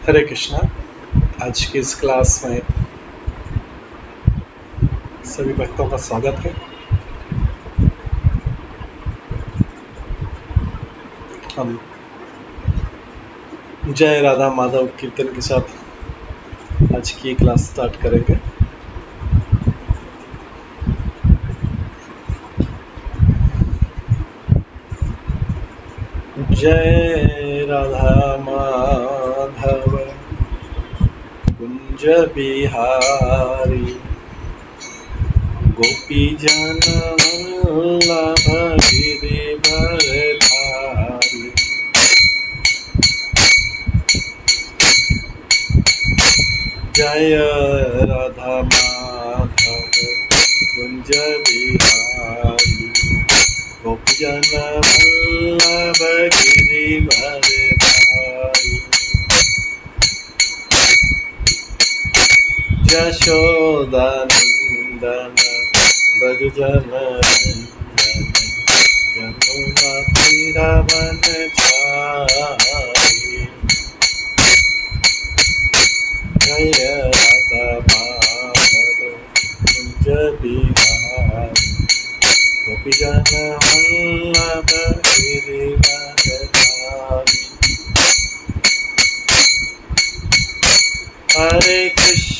हरे कृष्णा आज की इस क्लास में सभी भक्तों का स्वागत है। हम जय राधा माधव कीर्तन के साथ आज की क्लास स्टार्ट करेंगे। जय राधा माधव कुंज बिहारी। गोपी जन जय राधा माधव कुंज बिहारी गोपी जन वल्लभ गिरिवर यशोदानन्दन ब्रज जन यमुना तीरवन चारी जय राधा माधव कुंज बिहारी गोपी जन वल्लभ गिरिवर धारी हरे कृष्ण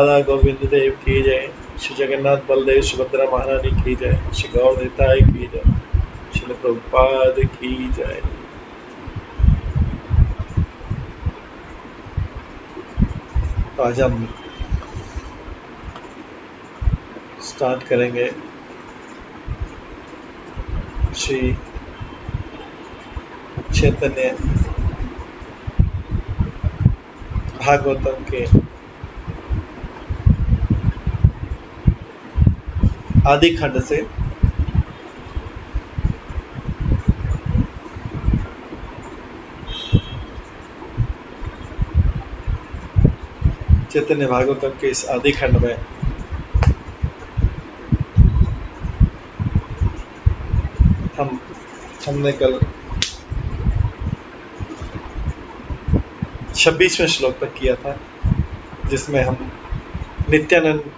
राधा गोविंद देव की जय। श्री जगन्नाथ बलदेव सुभद्रा महारानी की जय। श्री गौर निताय की जय। श्री प्रभुपाद की जय। आज हम स्टार्ट करेंगे श्री चैतन्य भागवतम के आदि खंड से। चैतन्य भागवतम के इस आदि खंड में। हम, हमने कल छब्बीसवें श्लोक तक किया था, जिसमें हम नित्यानंद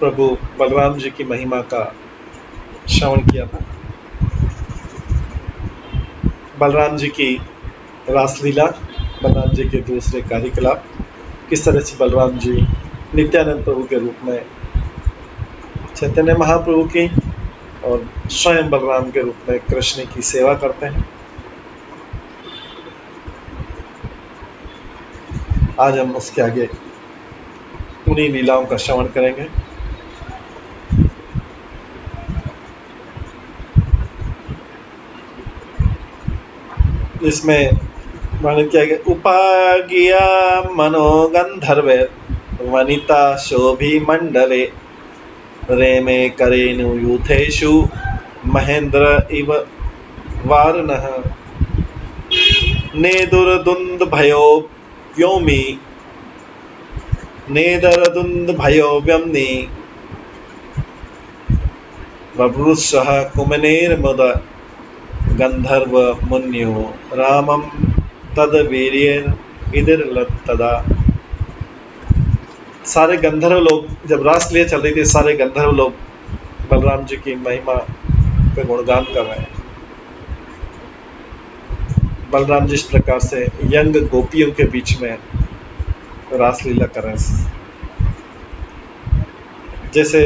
प्रभु बलराम जी की महिमा का श्रवण किया था। बलराम जी की रासलीला, बलराम जी के दूसरे कार्यकलाप, किस तरह से बलराम जी नित्यानंद प्रभु के रूप में चैतन्य महाप्रभु की और स्वयं बलराम के रूप में कृष्ण की सेवा करते हैं। आज हम उसके आगे उन्हीं लीलाओं का श्रवण करेंगे। इसमें वर्णन किया गया उपागिया मनोगंधर्व वनिता शोभी मंडले, रेमे करेणु यूथेषु, महेंद्र इव वारण। नेदुरदुंद भयो व्योमी नेदरदुंद भयो व्योम्नि बभ्रुसः कुमनेर्मुद। गंधर्व मुन्यो रामम तद वीर इधर तदा सारे गंधर्व लोग, जब रास लिए चल रही थी, सारे गंधर्व लोग बलराम जी की महिमा पे गुणगान कर रहे हैं। बलराम जी इस प्रकार से यंग गोपियों के बीच में रासलीला कर रहे हैं। जैसे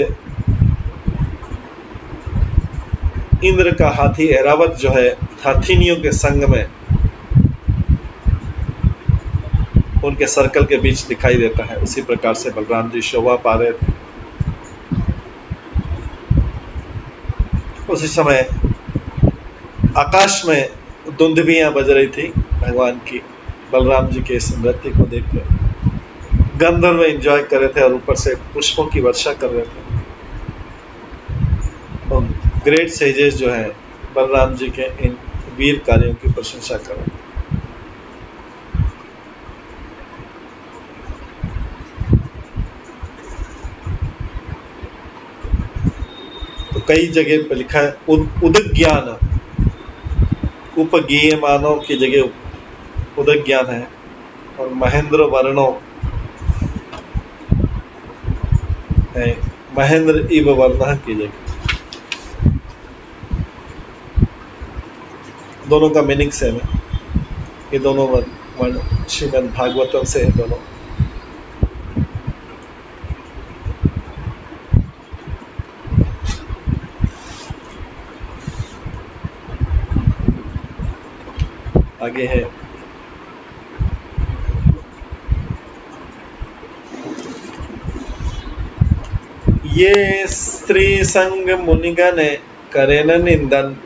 इंद्र का हाथी एरावत जो है हाथीनियों के संग में उनके सर्कल के बीच दिखाई देता है। उसी प्रकार से बलराम जी शोभा पा रहे थे। उसी समय आकाश में धुंधबियाँ बज रही थी भगवान की। बलराम जी के इस नृत्य को देखकर गंधर्व एंजॉय कर रहे थे और ऊपर से पुष्पों की वर्षा कर रहे थे। ग्रेट सेजेस जो है, बलराम जी के इन वीर कार्यों की प्रशंसा कर। तो कई जगह पर लिखा है उदक ज्ञान। उपगीय मानव की जगह उदक ज्ञान है और महेंद्र वर्णो है, महेंद्र इव वर्ण की जगह। दोनों का मीनिंग सेम है। ये दोनों वर्ण श्रीमद भागवतम से है दोनों। आगे है। ये स्त्री संग मुनिगण करे न निंदन।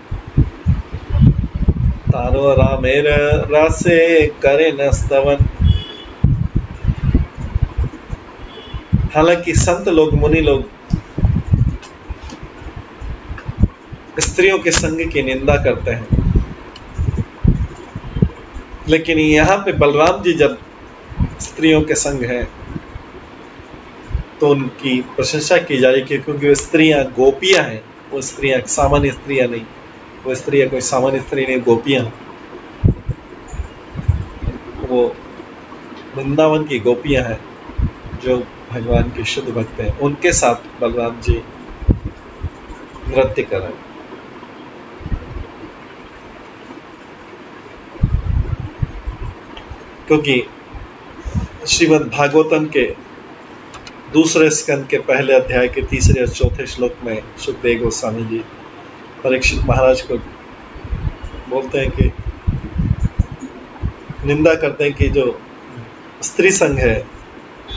तारो रामेर रासे करे न स्तवन हालाँकि संत लोग, मुनि लोग स्त्रियों के संग की निंदा करते हैं। लेकिन यहाँ पे बलराम जी जब स्त्रियों के संग हैं तो उनकी प्रशंसा की जा रही है क्योंकि वो स्त्रियाँ गोपियाँ हैं, वो स्त्रियाँ, सामान्य स्त्रियाँ नहीं। वो स्त्रियाँ कोई सामान्य स्त्री नहीं, गोपियाँ। वो वृंदावन की गोपियाँ हैं, जो भगवान के शुद्ध भक्त हैं। उनके साथ बलराम जी नृत्य कर रहे हैं। क्योंकि श्रीमद् भागवतम के दूसरे स्कंद के पहले अध्याय के तीसरे और चौथे श्लोक में सुखदेव गोस्वामी जी परीक्षित महाराज को बोलते हैं कि, निंदा करते हैं कि जो स्त्री संघ है,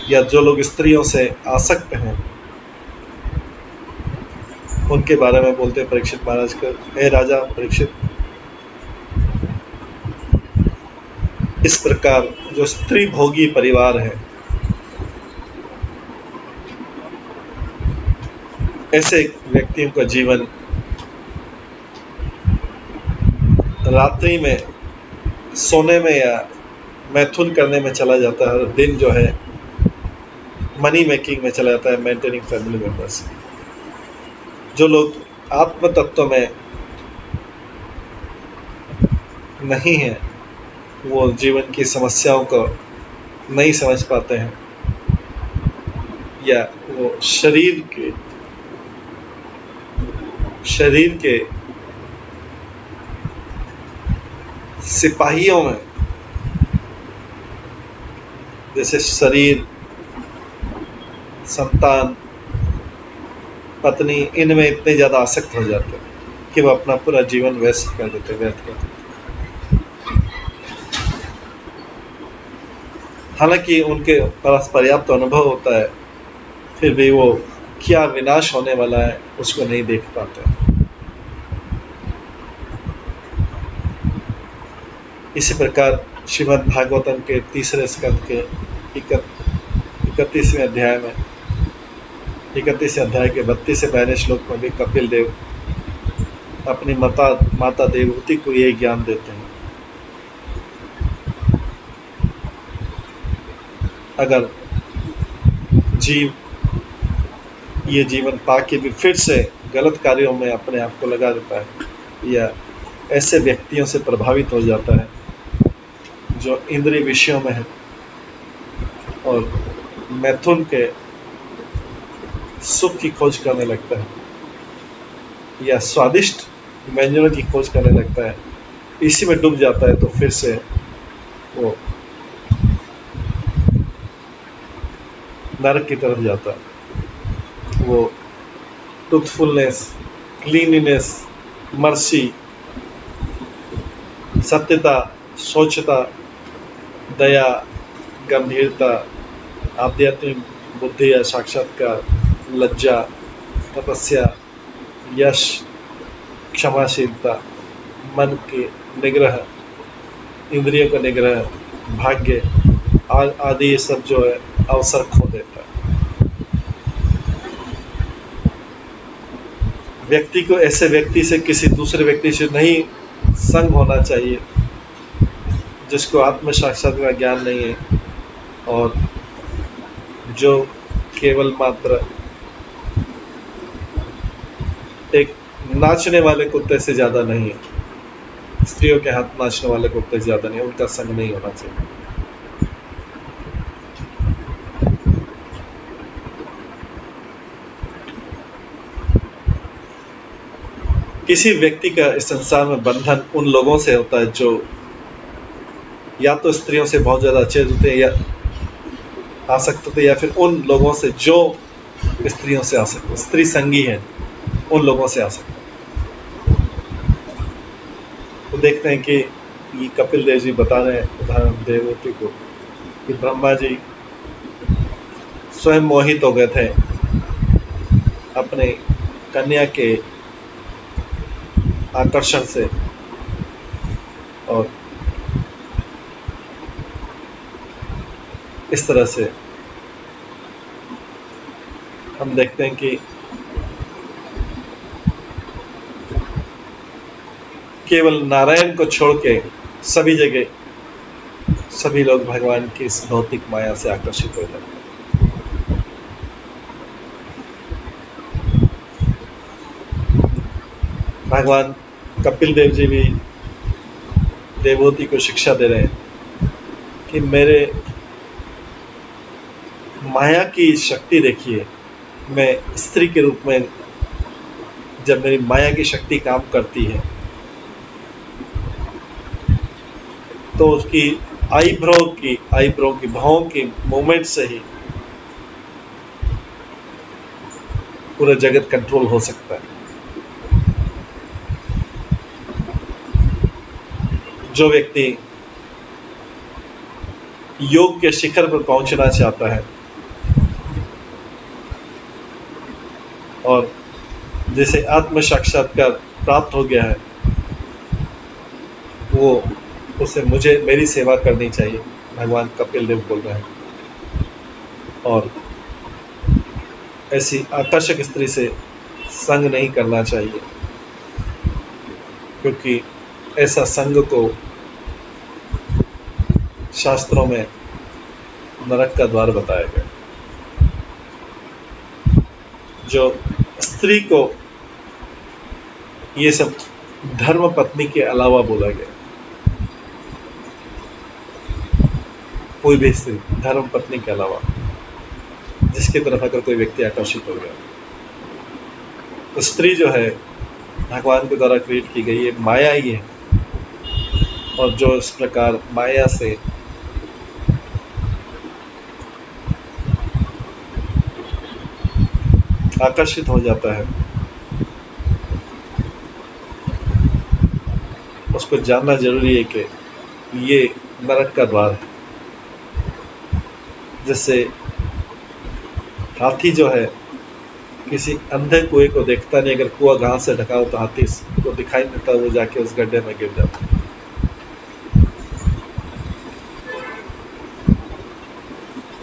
या जो लोग स्त्रियों से आसक्त हैं, उनके बारे में बोलते हैं परीक्षित महाराज को हे राजा, परीक्षित, इस प्रकार जो स्त्री भोगी परिवार है, ऐसे व्यक्तियों का जीवन रात्रि में, सोने में या मैथुन करने में चला जाता है दिन जो है मनी मेकिंग में चला जाता है मेंटेनिंग फैमिली मेंबर्स जो लोग आत्म तत्व में नहीं है, वो जीवन की समस्याओं को नहीं समझ पाते हैं। या वो शरीर के शरीर के सिपाहियों में। जैसे शरीर, संतान, पत्नी, इनमें इतने ज़्यादा आसक्त हो जाते हैं कि वो अपना पूरा जीवन व्यस्त कर देते व्यर्थ कर देते हालाँकि उनके पास पर्याप्त अनुभव होता है, फिर भी वो क्या विनाश होने वाला है, उसको नहीं देख पाते। इसी प्रकार श्रीमद् भागवतम के तीसरे स्कंद के इकतीसवें अध्याय में इकतीस अध्याय के बत्तीस से पहले श्लोक में भी कपिल देव अपनी माता माता देवहूति को यही ज्ञान देते हैं। अगर जीव, ये जीवन पा के भी फिर से गलत कार्यों में अपने आप को लगा देता है या ऐसे व्यक्तियों से प्रभावित हो जाता है जो इंद्रिय विषयों में है और मैथुन के सुख की खोज करने लगता है, या स्वादिष्ट व्यंजनों की खोज करने लगता है, इसी में डूब जाता है तो फिर से वो नरक की तरफ़ जाता है। वो ट्रुथफुलनेस क्लीनिनेस मर्सी सत्यता, स्वच्छता दया, गंभीरता, आध्यात्मिक बुद्धि या साक्षात्कार, लज्जा, तपस्या, यश, क्षमाशीलता, मन के निग्रह, इंद्रियों का निग्रह, भाग्य आदि ये सब जो है, अवसर खो देता है। व्यक्ति को ऐसे व्यक्ति से किसी दूसरे व्यक्ति से नहीं संग होना चाहिए। जिसको आत्म साक्षात का ज्ञान नहीं है और जो केवल मात्र एक नाचने वाले कुत्ते से ज़्यादा नहीं है, स्त्रियों के हाथ नाचने वाले कुत्ते से ज़्यादा नहीं उनका संग नहीं होना चाहिए। किसी व्यक्ति का इस संसार में बंधन उन लोगों से होता है जो या तो स्त्रियों से बहुत ज़्यादा अच्छे हैं या आसक्त होते या फिर उन लोगों से जो स्त्रियों से आसक्त स्त्री संगी है, उन लोगों से आ सकता है। तो देखते हैं कि ये कपिल देव जी बता रहे हैं, उदाहरण देवती को, कि ब्रह्मा जी स्वयं मोहित हो गए थे अपने कन्या के आकर्षण से, और इस तरह से। हम देखते हैं कि केवल नारायण को छोड़ के सभी जगह सभी लोग भगवान की इस भौतिक माया से आकर्षित हो जाते भगवान कपिल देव जी भी देवोती को शिक्षा दे रहे हैं कि मेरे माया की शक्ति देखिए, मैं स्त्री के रूप में जब मेरी माया की शक्ति काम करती है तो उसकी आईब्रो की आईब्रो की, भावों की मूवमेंट से ही पूरा जगत कंट्रोल हो सकता है। जो व्यक्ति योग के शिखर पर पहुँचना चाहता है और जिसे आत्म साक्षात्कार प्राप्त हो गया है, वो उसे मुझे, मेरी सेवा करनी चाहिए, भगवान कपिल देव बोल रहे हैं। और ऐसी आकर्षक स्त्री से संग नहीं करना चाहिए, क्योंकि ऐसा संग को शास्त्रों में नरक का द्वार बताया गया। जो स्त्री को ये सब धर्म पत्नी के अलावा बोला गया। कोई भी स्त्री धर्म पत्नी के अलावा, जिसकी तरफ़ अगर कोई व्यक्ति आकर्षित हो गया। तो स्त्री जो है, भगवान के द्वारा क्रिएट की गई है माया ही है। और जो इस प्रकार माया से आकर्षित हो जाता है। उसको जानना ज़रूरी है कि ये नरक का द्वार है। जिससे हाथी जो है, किसी अंधे कुएँ को देखता नहीं, अगर कुआ घास से ढका हो तो हाथी को दिखाई देता, वो जाके उस गड्ढे में गिर जाता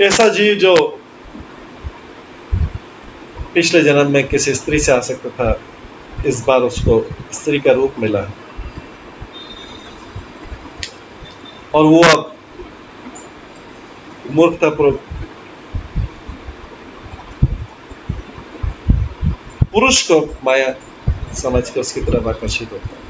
ऐसा जीव जो पिछले जन्म में किसी स्त्री से आ सकता था, इस बार उसको स्त्री का रूप मिला और वो अब मूर्खतापूर्वक पुरुष को माया समझ के उसकी तरफ़ आकर्षित होता है।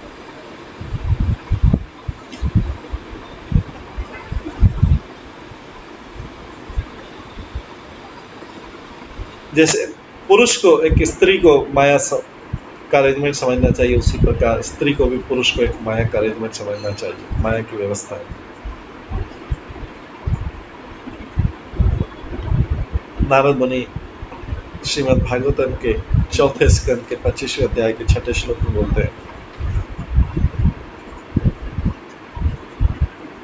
जैसे पुरुष को, एक स्त्री को माया का अरेंजमेंट समझना चाहिए, उसी प्रकार स्त्री को भी पुरुष को एक माया का अरेंजमेंट समझना चाहिए। माया की व्यवस्था है। नारद मुनि श्रीमद भागवतम के चौथे स्कंद के पच्चीसवें अध्याय के छठे श्लोक में बोलते हैं।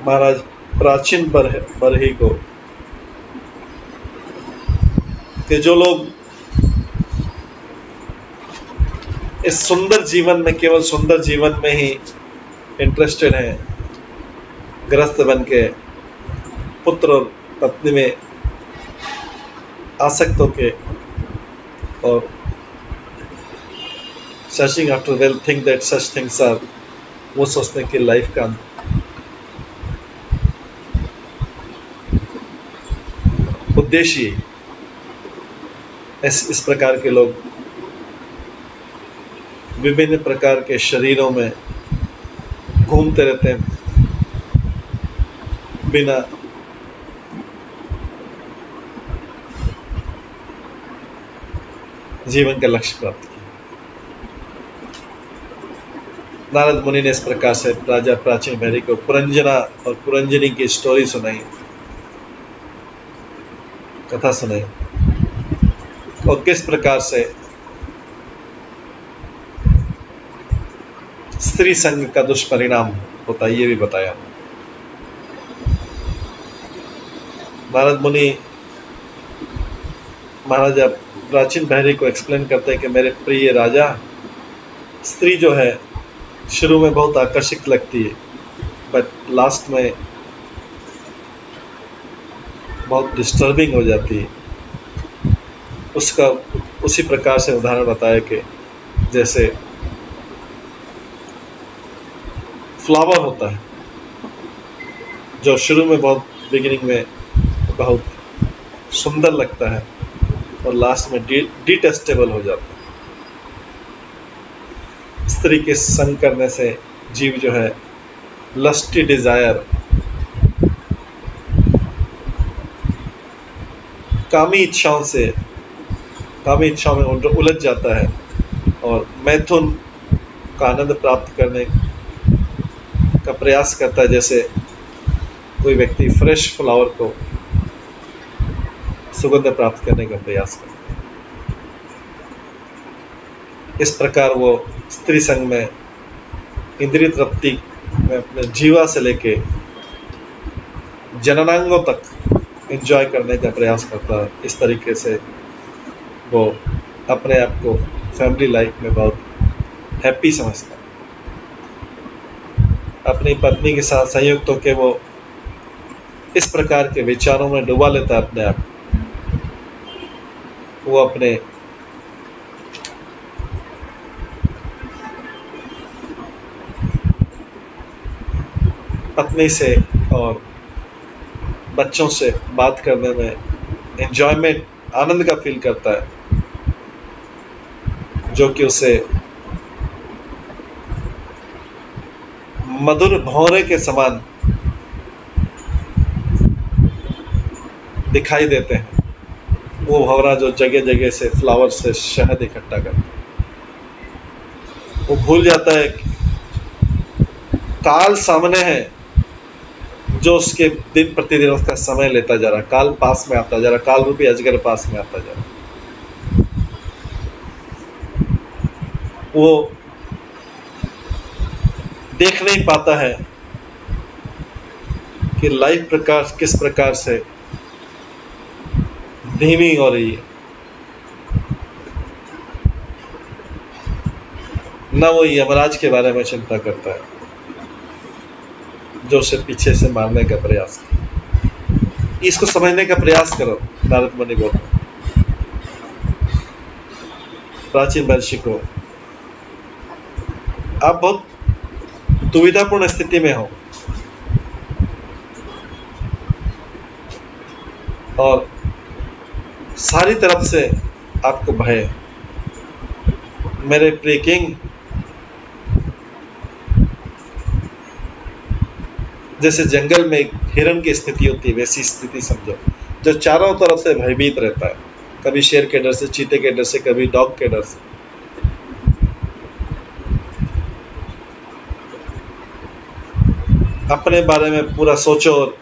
महाराज, प्राचीन बरही को कि जो लोग इस सुंदर जीवन में केवल सुंदर जीवन में ही इंटरेस्टेड हैं ग्रस्त बन के पुत्र और पत्नी में आसक्त होके और searching after well think that such things are वो सोचते हैं कि लाइफ का उद्देश्य इस इस प्रकार के लोग विभिन्न प्रकार के शरीरों में घूमते रहते हैं बिना जीवन का लक्ष्य प्राप्त किया नारद मुनि ने इस प्रकार से राजा प्राचीन भैरी को पुरंजना और पुरंजनी की स्टोरी सुनाई, कथा सुनाई। और किस प्रकार से स्त्री संघ का दुष्परिणाम होता है, ये भी बताया। नारद मुनि, महाराजा प्राचीन बहरी को एक्सप्लेन करते हैं कि मेरे प्रिय राजा, स्त्री जो है, शुरू में बहुत आकर्षक लगती है बट लास्ट में बहुत डिस्टर्बिंग हो जाती है। उसका, उसी प्रकार से उदाहरण बताया कि जैसे फ्लावर होता है, जो शुरू में बहुत बिगिनिंग में बहुत सुंदर लगता है और लास्ट में डिटेस्टेबल हो जाता है। स्त्री के संग करने से जीव जो है लस्टी डिज़ायर कामी इच्छाओं से, कामी इच्छाओं में उलझ जाता है और मैथुन का आनंद प्राप्त करने का प्रयास करता है, जैसे कोई व्यक्ति फ्रेश फ्लावर को सुगंध प्राप्त करने का प्रयास करता है। इस प्रकार वो स्त्री संघ में, इंद्रिय तृप्ति में अपने जीवा से लेके जननांगों तक एंजॉय करने का प्रयास करता है। इस तरीके से वो अपने आप को फैमिली लाइफ में बहुत हैप्पी समझता है। अपनी पत्नी के साथ संयुक्त होकर वो इस प्रकार के विचारों में डुबा लेता है अपने आप। वो अपने पत्नी से और बच्चों से बात करने में एंजॉयमेंट आनंद का फील करता है, जो कि उसे मधुर भौरे के समान दिखाई देते हैं। वो भवरा जो जगह जगह से, फ्लावर से शहद इकट्ठा करता वो भूल जाता है काल सामने है, जो उसके दिन प्रतिदिन उसका समय लेता जा रहा काल पास में आता जा रहा काल रूपी अजगर पास में आता जा रहा वो देख नहीं पाता है कि लाइफ प्रकार किस प्रकार से धीमी हो रही है। न वो यमराज के बारे में चिंता करता है, जो उसे पीछे से मारने का प्रयास कर इसको समझने का प्रयास करो, नारद मुनि बोल प्राचीन वर्षी को। आप बहुत दुविधापूर्ण स्थिति में हो और सारी तरफ़ से आपको भय मेरे प्रिय किंग जैसे जंगल में हिरण की स्थिति होती है वैसी स्थिति समझो जो चारों तरफ़ से भयभीत रहता है कभी शेर के डर से चीते के डर से कभी डॉग के डर से अपने बारे में पूरा सोचो और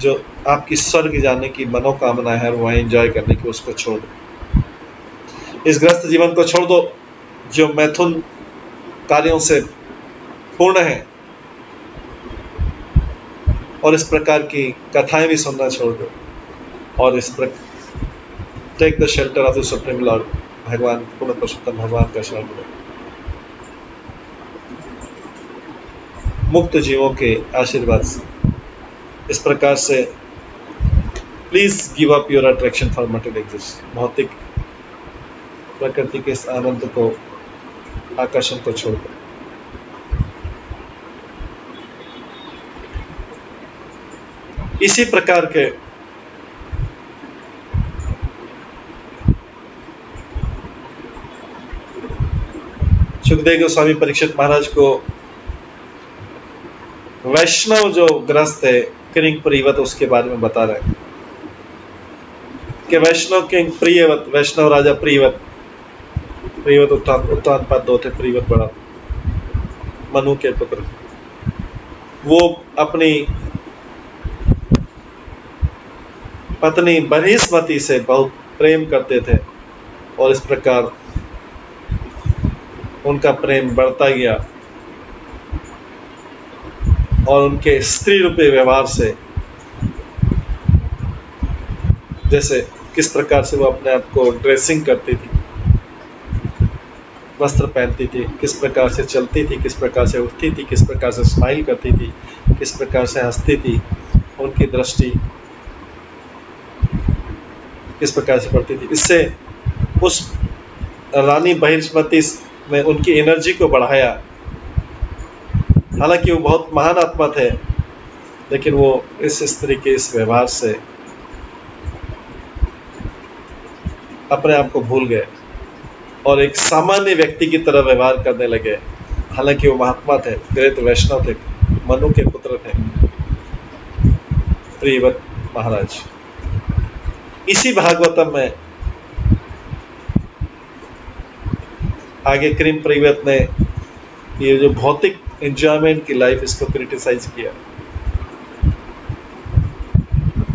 जो आपकी स्वर्ग जाने की मनोकामना है वह एंजॉय करने की, उसको छोड़ दो। इस ग्रस्त जीवन को छोड़ दो, जो मैथुन कार्यों से पूर्ण है। और इस प्रकार की कथाएँ भी सुनना छोड़ दो। और इस प्रकार take the shelter of the supreme lord भगवान, पूर्ण पुरुषोत्तम, भगवान का शरण लो मुक्त जीवों के आशीर्वाद से। इस प्रकार से please give up your attraction for material exist भौतिक प्रकृति के इस आनंद को आकर्षण को छोड़ दो। इसी प्रकार के सुखदेव गोस्वामी परीक्षित महाराज को वैष्णव जो ग्रस्त है किंग प्रियवत उसके बारे में बता रहे कि वैष्णव किंग प्रियवत, वैष्णव राजा प्रियवत। प्रियवत उत्तान उत्तान पद दो थे, प्रियवत बड़ा। मनु के पुत्र। वो अपनी पत्नी बनिस्मती से बहुत प्रेम करते थे और इस प्रकार उनका प्रेम बढ़ता गया। और उनके स्त्री रूपी व्यवहार से। जैसे किस प्रकार से वो अपने आप को ड्रेसिंग करती थी। वस्त्र पहनती थी, किस प्रकार से चलती थी, किस प्रकार से उठती थी, किस प्रकार से स्माइल करती थी, किस प्रकार से हंसती थी, उनकी दृष्टि किस प्रकार से पड़ती थी। इससे उस रानी बहिष्मती में उनकी एनर्जी को बढ़ाया। हालाँकि वो बहुत महान आत्मा थे, लेकिन वो इस स्त्री के इस व्यवहार से अपने आप को भूल गए और एक सामान्य व्यक्ति की तरह व्यवहार करने लगे। हालाँकि वो महात्मा थे ग्रेत वैष्णव थे, मनु के पुत्र थे। प्रियवत महाराज, इसी भागवतम में आगे क्रीम प्रियवत ने ये जो भौतिक एंजॉयमेंट की लाइफ इसको क्रिटिसाइज किया।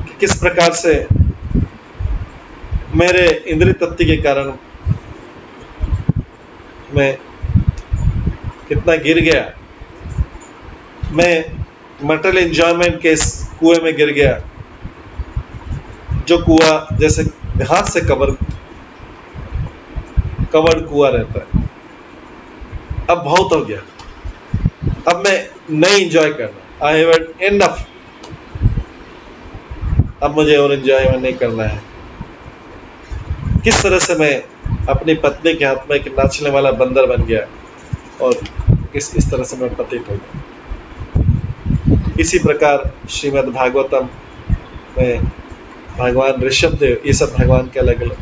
कि किस प्रकार से मेरे इंद्रिय तत्व के कारण मैं कितना गिर गया। मैं मटल एंजॉयमेंट के इस कुएँ में गिर गया। जो कुआ जैसे घास से कवर कवर्ड कुआ रहता है। अब बहुत हो गया। अब मैं नहीं इंजॉय करना आई हैव इनफ अब मुझे और इंजॉय नहीं करना है। किस तरह से मैं अपनी पत्नी के हाथ में एक नाचने वाला बंदर बन गया और किस, इस तरह से मैं पतित हो गया? इसी प्रकार श्रीमद् भागवतम में भगवान ऋषभ देव ये सब भगवान के अलग अलग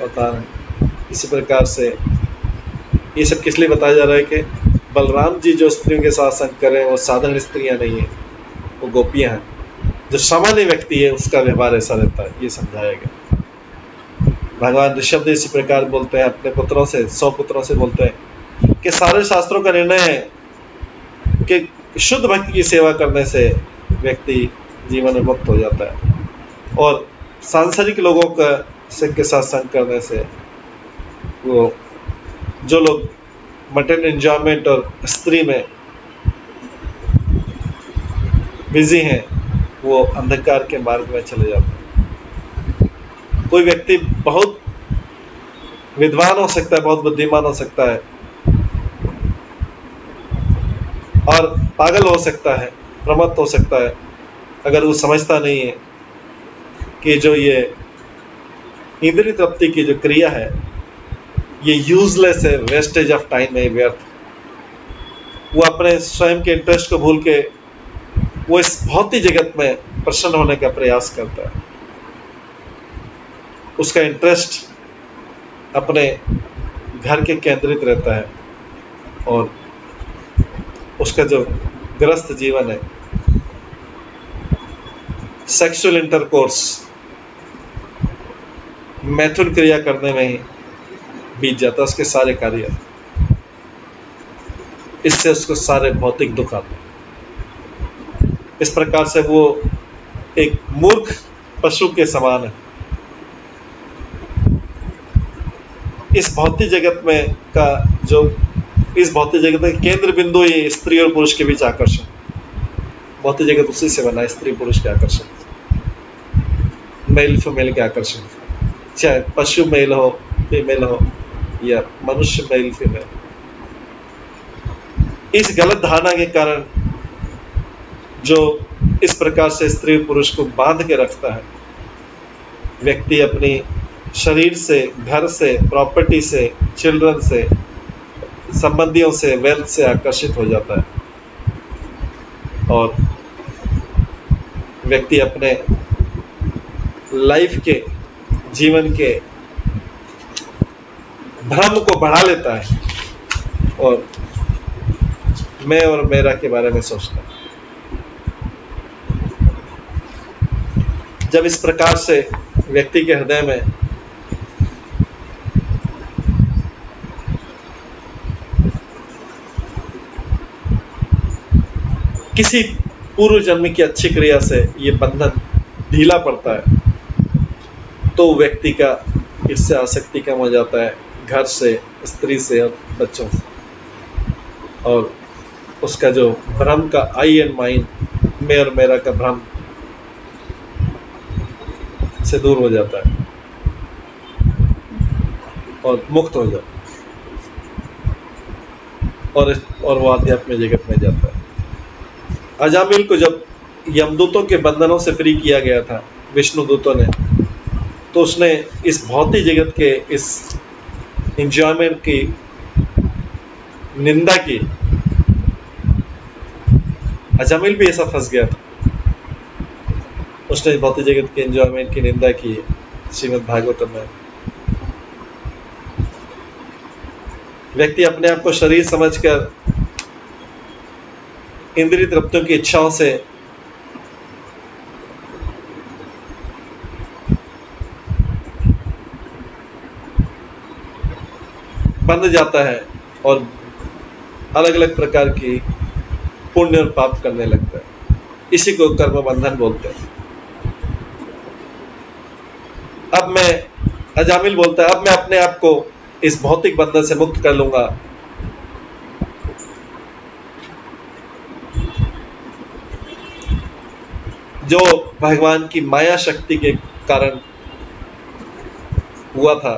अवतार हैं। इसी प्रकार से ये सब किस लिए बताया जा रहा है कि बलराम जी जो स्त्रियों के साथ संग कर रहे हैं वो साधारण स्त्रियाँ नहीं है, वो गोपियाँ हैं। जो सामान्य व्यक्ति है, उसका व्यवहार ऐसा रहता है, ये समझाया गया। भगवान ऋषभ इसी प्रकार बोलते हैं, अपने पुत्रों से, सौ पुत्रों से बोलते हैं कि सारे शास्त्रों का निर्णय है कि शुद्ध भक्ति की सेवा करने से व्यक्ति जीवन में मुक्त हो जाता है। और सांसारिक लोगों का के साथ संग करने से वो, जो लोग मटन एंजॉयमेंट और स्त्री में बिज़ी हैं, वो अंधकार के मार्ग में चले जाते हैं। कोई व्यक्ति बहुत विद्वान हो सकता है, बहुत बुद्धिमान हो सकता है और पागल हो सकता है, प्रमत्त हो सकता है, अगर वो समझता नहीं है कि जो ये इंद्रिय तृप्ति की जो क्रिया है ये यूजलेस है वेस्टेज ऑफ़ टाइम है व्यर्थ वो अपने स्वयं के इंटरेस्ट को भूल के वो इस भौतिक जगत में प्रसन्न होने का प्रयास करता है। उसका इंटरेस्ट अपने घर के केंद्रित रहता है और उसका जो ग्रस्त जीवन है सेक्सुअल इंटरकोर्स मैथुन क्रिया करने में ही बीत जाता है, उसके सारे कार्य। इससे उसको सारे भौतिक दुख आते इस प्रकार से वो एक मूर्ख पशु के समान है। इस भौतिक जगत में का जो, इस भौतिक जगत में केंद्र बिंदु ये स्त्री और पुरुष के बीच आकर्षण। भौतिक जगत उसी से बना स्त्री पुरुष के आकर्षण। मेल फीमेल के आकर्षण। चाहे पशु मेल हो, फीमेल हो या मनुष्य मेल फीमेल इस गलत धारणा के कारण जो इस प्रकार से स्त्री पुरुष को बाँध के रखता है, व्यक्ति अपनी शरीर से, घर से प्रॉपर्टी से चिल्ड्रन से, संबंधियों से वेल्थ से आकर्षित हो जाता है। और व्यक्ति अपने लाइफ के, जीवन के भ्रम को बढ़ा लेता है। और मैं और मेरा के बारे में सोचता जब इस प्रकार से व्यक्ति के हृदय में किसी पूर्व जन्म की अच्छी क्रिया से ये बंधन ढीला पड़ता है तो व्यक्ति का इससे आसक्ति कम हो जाता है। घर से, स्त्री से और बच्चों से। और उसका जो भ्रम का आई एंड माइंड मैं और मेरा का भ्रम से दूर हो जाता है और मुक्त हो जाता है। और और वो आध्यात्मिक जगत में जाता है। अजामिल को जब यमदूतों के बंधनों से फ्री किया गया था विष्णु दूतों ने तो उसने इस भौतिक जगत के इस इंजॉयमेंट की, निंदा की। अजामिल भी ऐसा फंस गया था। उसने भौतिक जगत के एंजॉयमेंट की, निंदा की, श्रीमद भागवतम में। व्यक्ति अपने आप को शरीर समझकर, इंद्रिय तृप्तियों की इच्छाओं से बंध जाता है और अलग अलग प्रकार की पुण्य और पाप करने लगता है। इसी को कर्म बंधन बोलते हैं। अब मैं अजामिल बोलता है, अब मैं अपने आप को इस भौतिक बंधन से मुक्त कर लूँगा। जो भगवान की माया शक्ति के कारण हुआ था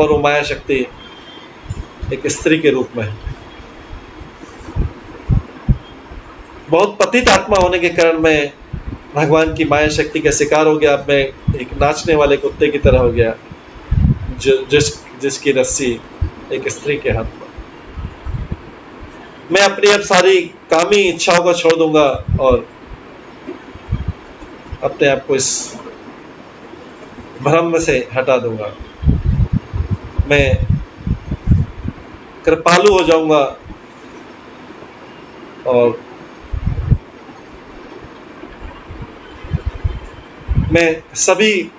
और वो माया शक्ति एक स्त्री के रूप में बहुत पतित आत्मा होने के कारण मैं भगवान की माया शक्ति का शिकार हो गया मैं एक नाचने वाले कुत्ते की तरह हो गया जिस, जिसकी रस्सी एक स्त्री के हाथ में मैं अपनी अब सारी कामी इच्छाओं को छोड़ दूँगा और अपने आप को इस भ्रम से हटा दूँगा। मैं कृपालु हो जाऊँगा और मैं सभी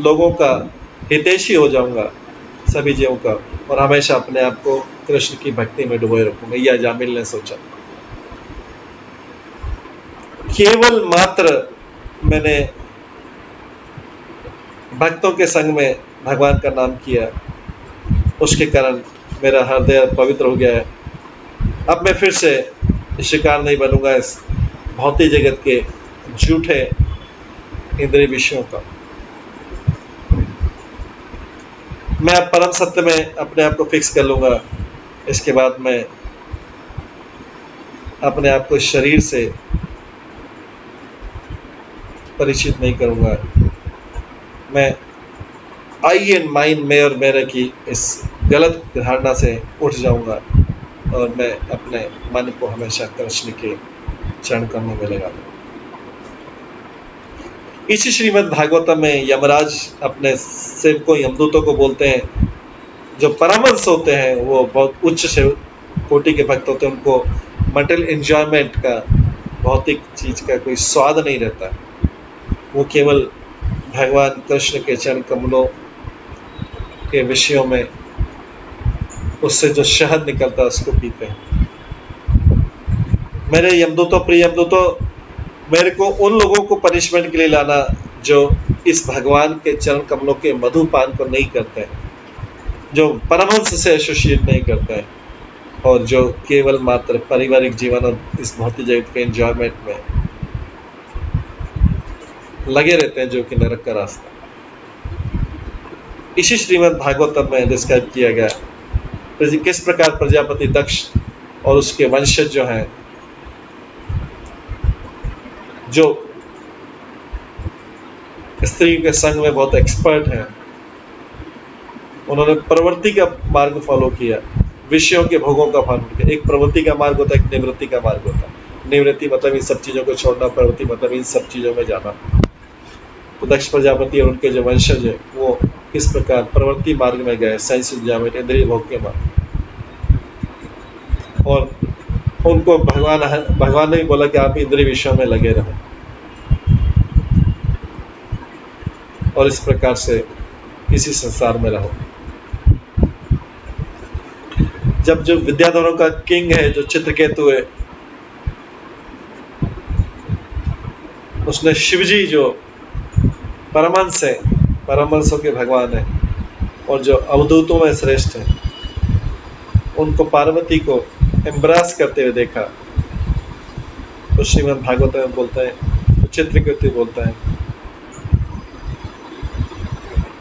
लोगों का हितेशी हो जाऊँगा, सभी जीवों का, और हमेशा अपने आप को कृष्ण की भक्ति में डुबोए रखूँगा। यह जामिल ने सोचा। केवल मात्र मैंने भक्तों के संग में भगवान का नाम किया। उसके कारण मेरा हृदय पवित्र हो गया है। अब मैं फिर से शिकार नहीं बनूँगा इस भौतिक जगत के झूठे इंद्रिय विषयों का। मैं अब परम सत्य में अपने आप को फिक्स कर लूँगा। इसके बाद मैं अपने आप को शरीर से परिचित नहीं करूँगा। मैं आई एंड माइंड में और मेरे की इस गलत धारणा से उठ जाऊँगा और मैं अपने मन को हमेशा कृष्ण के चरण करने में लगा इसी श्रीमद् भागवतम में यमराज अपने सेवकों, यमदूतों को बोलते हैं, जो परामर्श होते हैं, वो बहुत उच्च से कोटि के भक्त होते हैं, उनको मटेरियल एंजॉयमेंट का भौतिक चीज़ का कोई स्वाद नहीं रहता। वो केवल भगवान कृष्ण के चरण कमलों के विषयों में, उससे जो शहद निकलता है, उसको पीते हैं। मेरे यमदूतों, प्रिय यमदूतों, मेरे को उन लोगों को पनिशमेंट के लिए लाना जो इस भगवान के चरण कमलों के मधुपान को नहीं करते जो परमहंस से एसोसिएट नहीं करते हैं, और जो केवल मात्र पारिवारिक जीवन और इस भौतिक जगत के एंजॉयमेंट में लगे रहते हैं, जो कि नरक का रास्ता। इसी श्रीमद् भागवतम में डिस्क्राइब किया गया किस प्रकार प्रजापति दक्ष और उसके वंशज जो हैं, जो स्त्री के संग में बहुत एक्सपर्ट हैं, उन्होंने प्रवृत्ति का मार्ग फॉलो किया। विषयों के भोगों का फॉलो किया। एक प्रवृत्ति का मार्ग होता है, एक निवृत्ति का मार्ग होता है। निवृत्ति मतलब इन सब चीज़ों को छोड़ना, प्रवृत्ति मतलब इन सब चीज़ों में जाना। तो दक्ष प्रजापति और उनके जो वंशज है, वो किस प्रकार प्रवृत्ति मार्ग में गए, साइंस एंजॉयमेंट इंद्रिय भोग के मार्ग और उनको भगवान भगवान ने भी बोला कि आप इंद्रिय विषयों में लगे रहो। और इस प्रकार से इसी संसार में रहो। जब जो विद्याधरों का किंग है, जो चित्रकेतु है, उसने शिवजी जो परमंश है परमंशों के भगवान है और जो अवधूतों में श्रेष्ठ है। उनको पार्वती को एम्ब्रास करते हुए देखा। तो श्रीमद भागवत में बोलता है चित्रकृति बोलता है,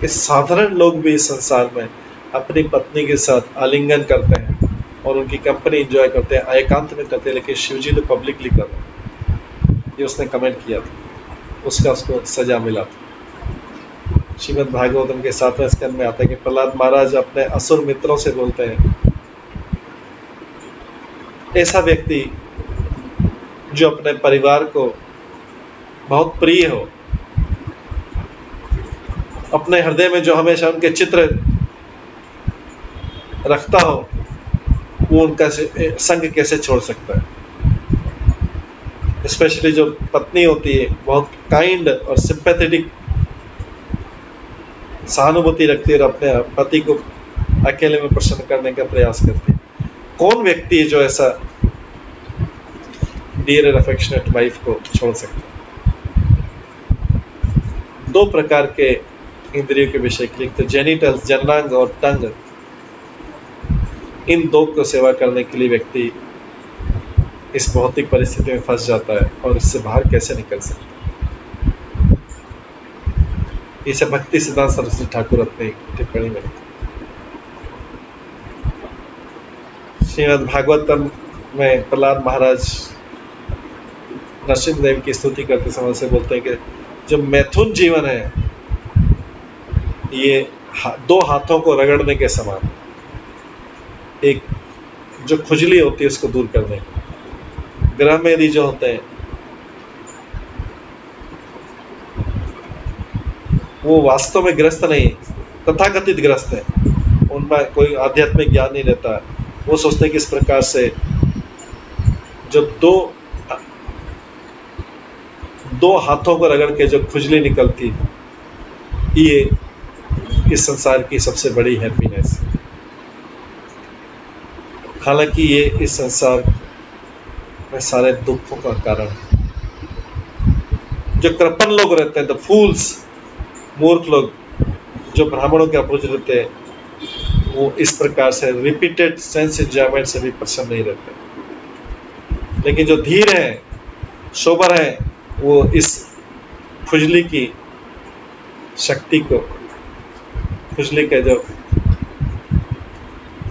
कि साधारण लोग भी इस संसार में अपनी पत्नी के साथ आलिंगन करते हैं और उनकी कंपनी एंजॉय करते हैं एकांत में करते हैं, लेकिन शिवजी तो पब्लिकली कर रहे ये उसने कमेंट किया था। उसका उसको सजा मिला था। श्रीमद भागवतम के सातवें स्कंद में आता है कि प्रहलाद महाराज अपने असुर मित्रों से बोलते हैं, ऐसा व्यक्ति जो अपने परिवार को बहुत प्रिय हो, अपने हृदय में जो हमेशा उनके चित्र रखता हो, वो उनका संग कैसे छोड़ सकता है? स्पेशली जो पत्नी होती है, बहुत काइंड और सिंपैथेटिक सहानुभूति रखती है और अपने पति को अकेले में प्रसन्न करने का प्रयास करती है। कौन व्यक्ति है जो ऐसा डियर एंड अफेक्शनेट वाइफ को छोड़ सकता दो प्रकार के इंद्रियों के विषय के लिए तो जेनिटल्स जननांग और टंग। इन दो को सेवा करने के लिए व्यक्ति इस भौतिक परिस्थिति में फंस जाता है और इससे बाहर कैसे निकल सकता इसे भक्ति सिद्धांत सरस्वती ठाकुर अपनी टिप्पणी में श्रीमद भागवतम में प्रहलाद महाराज नरसिंह देव की स्तुति करते समय से बोलते हैं कि जो मैथुन जीवन है, ये दो हाथों को रगड़ने के समान एक जो खुजली होती है उसको दूर करने ग्रह में यदि जो होते हैं वो वास्तव में ग्रस्त नहीं, तथाकथित ग्रस्त है। उनमें कोई आध्यात्मिक ज्ञान नहीं रहता। है वो सोचते हैं कि इस प्रकार से जो दो दो हाथों को रगड़ के जो खुजली निकलती ये इस संसार की सबसे बड़ी हैप्पीनेस हालाँकि ये इस संसार में सारे दुखों का कारण है। जो कृपन लोग रहते हैं द फूल्स मूर्ख लोग जो ब्राह्मणों के अपोजिट रहते हैं, वो इस प्रकार से रिपीटेड सेंस एंजॉयमेंट से भी प्रसन्न नहीं रहते। लेकिन जो धीर है, सोबर है, वो इस खुजली की शक्ति को, खुजली के जो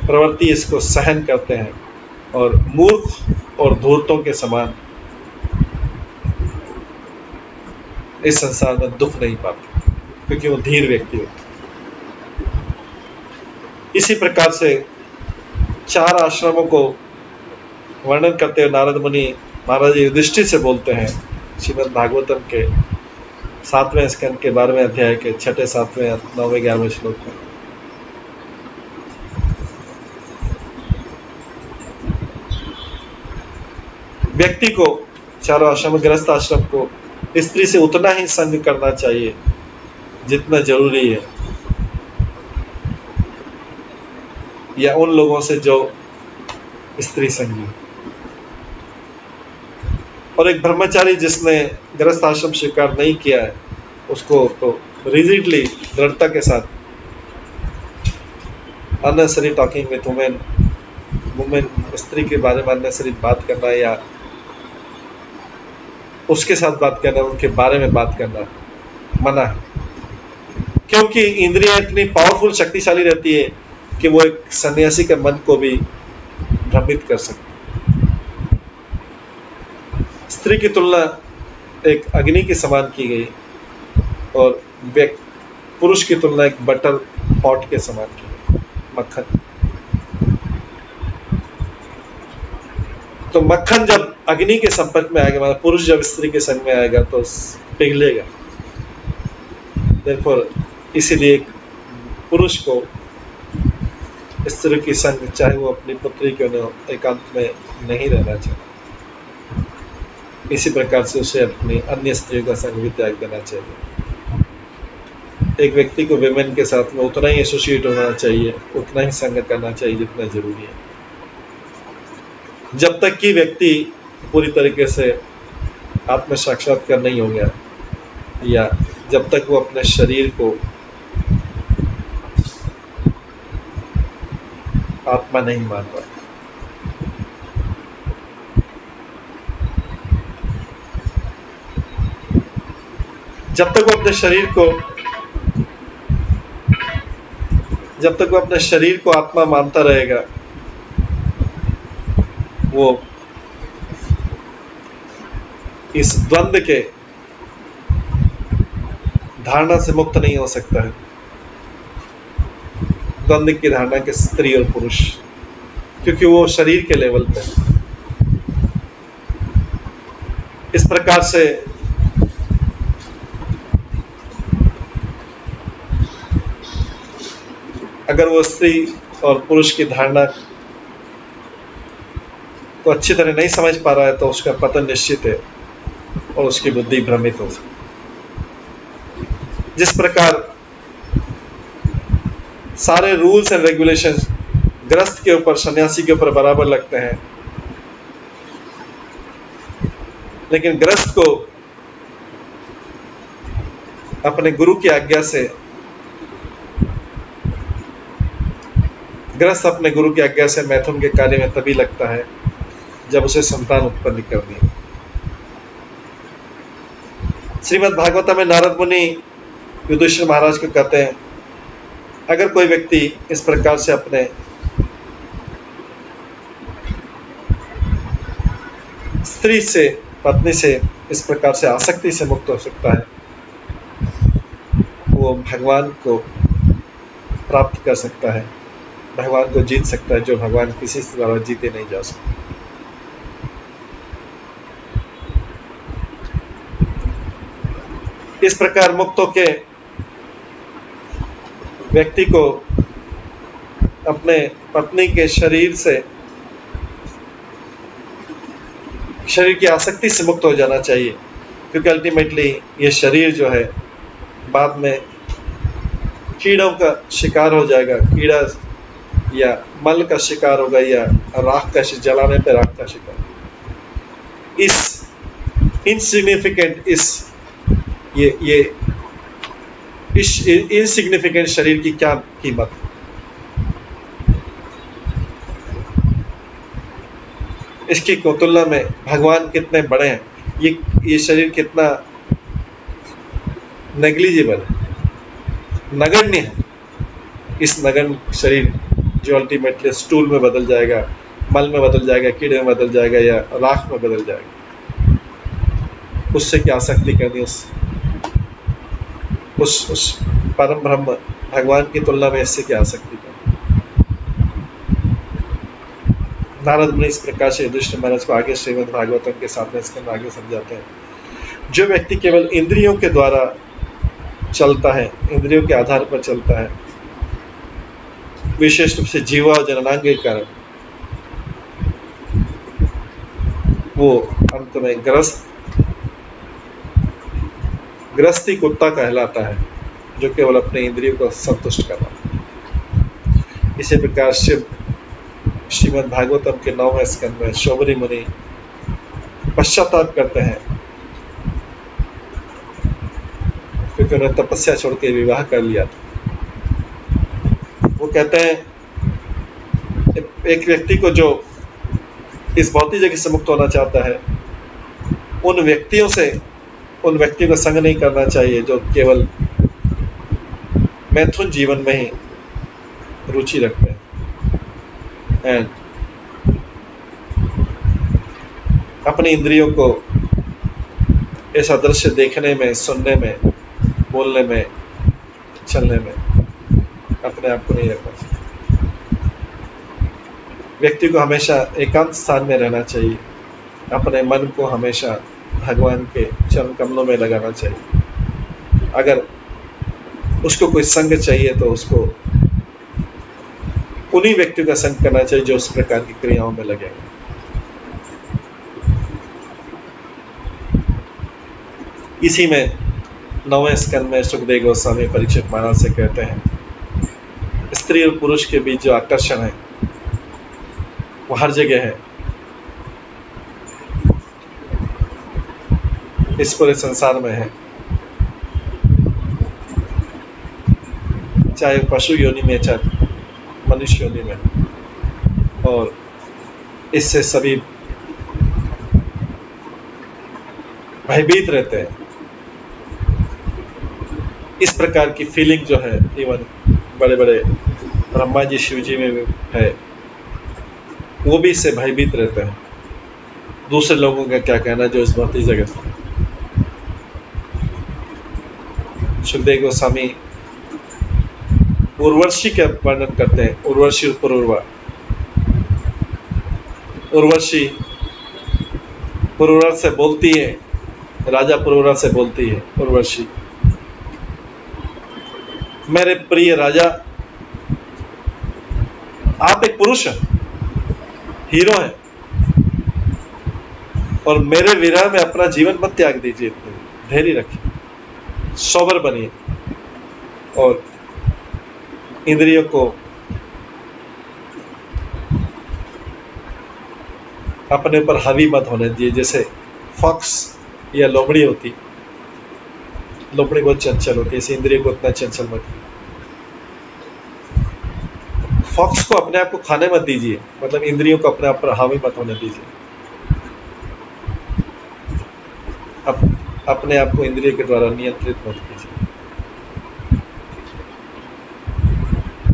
प्रवृत्ति इसको सहन करते हैं और मूर्ख और धूर्तों के समान इस संसार में दुख नहीं पाते। क्योंकि वो धीर व्यक्ति होते इसी प्रकार से चार आश्रमों को वर्णन करते हुए नारद मुनि महाराज युधिष्ठिर से बोलते हैं, श्रीमद भागवतम के सातवें स्कंद के बारहवें अध्याय के छठे, सातवें, नौवें, ग्यारहवें श्लोक में। व्यक्ति को, चारों आश्रम ग्रस्त आश्रम को, स्त्री से उतना ही संग करना चाहिए जितना ज़रूरी है। या उन लोगों से जो स्त्री संगी। और एक ब्रह्मचारी जिसने ग्रस्त आश्रम स्वीकार नहीं किया है, उसको तो रिजिडली दृढ़ता के साथ unnecessary talking with women women स्त्री के बारे में अननेसरी बात करना या उसके साथ बात करना, उनके बारे में बात करना, मना है। क्योंकि इंद्रिया इतनी पावरफुल शक्तिशाली रहती है कि वो एक सन्यासी के मन को भी भ्रमित कर सकती स्त्री की तुलना एक अग्नि के समान की गई और पुरुष की तुलना एक बटर पॉट के समान की गई, मक्खन। तो मक्खन जब अग्नि के संपर्क में आएगा मतलब पुरुष जब स्त्री के संग में आएगा तो पिघलेगा। इसीलिए पुरुष को स्त्री की संग, चाहे वो अपनी पुत्री के एकांत में नहीं रहना चाहिए। इसी प्रकार से उसे अपनी अन्य स्त्रियों का संग भी त्याग देना चाहिए। एक व्यक्ति को विमेन के साथ में उतना ही एसोसिएट होना चाहिए, उतना ही संग करना चाहिए जितना ज़रूरी है। जब तक कि व्यक्ति पूरी तरीके से आत्म साक्षात्कार नहीं हो गया, या जब तक वो अपने शरीर को आत्मा नहीं मान पाता। जब तक वो अपने शरीर को, जब तक वो अपने शरीर को आत्मा मानता रहेगा, वो इस द्वंद के धारणा से मुक्त नहीं हो सकता है। द्वंद की धारणा के स्त्री और पुरुष, क्योंकि वो शरीर के लेवल पे इस प्रकार से अगर वो स्त्री और पुरुष की धारणा को अच्छी तरह नहीं समझ पा रहा है तो उसका पतन निश्चित है और उसकी बुद्धि भ्रमित हो। जिस प्रकार सारे रूल्स एंड रेगुलेशन ग्रस्त के ऊपर, सन्यासी के ऊपर बराबर लगते हैं। लेकिन ग्रस्त को अपने गुरु की आज्ञा से, ग्रस्त अपने गुरु की आज्ञा से मैथुन के कार्य में तभी लगता है, जब उसे संतान उत्पन्न करनी है। श्रीमद भागवता में नारद मुनि युधिष्ठिर महाराज को कहते हैं अगर कोई व्यक्ति इस प्रकार से अपने स्त्री से, पत्नी से इस प्रकार से आसक्ति से मुक्त हो सकता है, वो भगवान को प्राप्त कर सकता है, भगवान को जीत सकता है जो भगवान किसी द्वारा जीते नहीं जा सकते। इस प्रकार मुक्तों के व्यक्ति को अपने पत्नी के शरीर से, शरीर की आसक्ति से मुक्त हो जाना चाहिए। क्योंकि अल्टीमेटली ये शरीर जो है, बाद में कीड़ों का शिकार हो जाएगा। कीड़ा या मल का शिकार होगा या राख का जलाने पर राख का शिकार। इस इनसिग्निफिकेंट इस ये ये इस इनसिग्निफिकेंट शरीर की क्या कीमत? इसकी तुलना में भगवान कितने बड़े हैं? ये ये शरीर कितना नेग्लिजिबल है? नगण्य है। इस नगण्य शरीर जो अल्टीमेटली स्टूल में बदल जाएगा, मल में बदल जाएगा, कीड़े में बदल जाएगा या राख में बदल जाएगा, उससे क्या आसक्ति करनी उस उस उस परम ब्रह्म, भगवान की तुलना में इससे क्या आसक्ति करनी नारद मुनि इस प्रकार से युधिष्ठ महाराज को आगे श्रीमद भागवतम के में इसके आगे समझाते हैं। जो व्यक्ति केवल इंद्रियों के द्वारा चलता है, इंद्रियों के आधार पर चलता है, विशेष रूप से जीवा और जननांग के कारण, वो अंत में ग्रस्त ग्रस्ती कुत्ता कहलाता है, जो केवल अपने इंद्रियों को संतुष्ट करना इसी प्रकार शिव, श्रीमद भागवतम के नौवें स्कंद में शोभरी मुनि पश्चाताप करते हैं। क्योंकि उन्होंने तपस्या छोड़ के विवाह कर लिया था। वो कहते हैं, एक व्यक्ति को जो इस भौतिक जगह से मुक्त होना चाहता है, उन व्यक्तियों से उन व्यक्तियों का संग नहीं करना चाहिए जो केवल मैथुन जीवन में ही रुचि रखते हैं। एंड अपनी इंद्रियों को ऐसा दृश्य देखने में, सुनने में, बोलने में, चलने में अपने आप को नहीं रखना चाहिए। व्यक्ति को हमेशा एकांत स्थान में रहना चाहिए। अपने मन को हमेशा भगवान के चरण कमलों में लगाना चाहिए। अगर उसको कोई संग चाहिए तो उसको उन्हीं व्यक्तियों का संग करना चाहिए जो उस प्रकार की क्रियाओं में लगे इसी में नौवें स्कंद में सुखदेव गोस्वामी परीक्षित महाराज से कहते हैं, स्त्री और पुरुष के बीच जो आकर्षण है, वो हर जगह है। इस पूरे संसार में है। चाहे पशु योनि में, चाहे मनुष्य योनि में। और इससे सभी भयभीत रहते हैं। इस प्रकार की फीलिंग जो है इवन बड़े बड़े ब्रह्मा जी शिव जी में भी है, वो भी इससे भयभीत रहते हैं। दूसरे लोगों का क्या कहना जो इस भौतिक जगत में? सुखदेव गोस्वामी उर्वशी का वर्णन करते हैं, उर्वशी पुरुर्वा उर्वशी पुरुरा से बोलती है, राजा पुरुरा से बोलती है, उर्वशी। मेरे प्रिय राजा, आप एक पुरुष हैं, हीरो हैं, और मेरे विरह में अपना जीवन मत त्याग दीजिए, धैर्य रखिए। सोबर बनिए और इंद्रियों को अपने ऊपर हावी मत होने दिए, जैसे फॉक्स या लोमड़ी होती। लोमड़ी बहुत चंचल होती है इसे इंद्रिय को उतना चंचल मत। फॉक्स को अपने आप को खाने मत दीजिए मतलब इंद्रियों को अपने आप पर हावी मत होने दीजिए। अपने आप को इंद्रिय के द्वारा नियंत्रित मत कीजिए।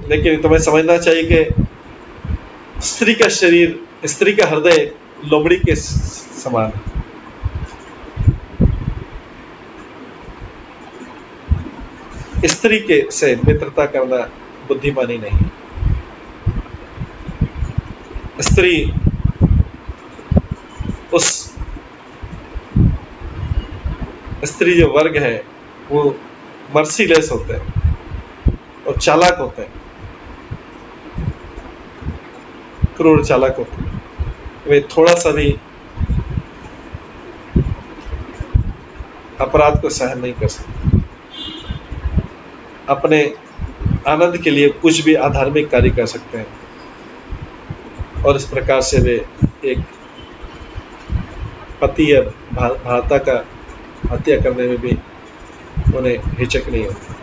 लेकिन तुम्हें समझना चाहिए कि स्त्री का शरीर, स्त्री का हृदय लोमड़ी के समान है। स्त्री के से मित्रता करना बुद्धिमानी नहीं स्त्री उस स्त्री जो वर्ग है, वो मर्सीलेस होते हैं और चालाक होते हैं। क्रूर चालाक होते हैं। वे थोड़ा सा भी अपराध को सहन नहीं कर सकते। अपने आनंद के लिए कुछ भी आधार्मिक कार्य कर सकते हैं। और इस प्रकार से वे एक पति या भारता का हत्या करने में भी उन्हें हिचक नहीं होती।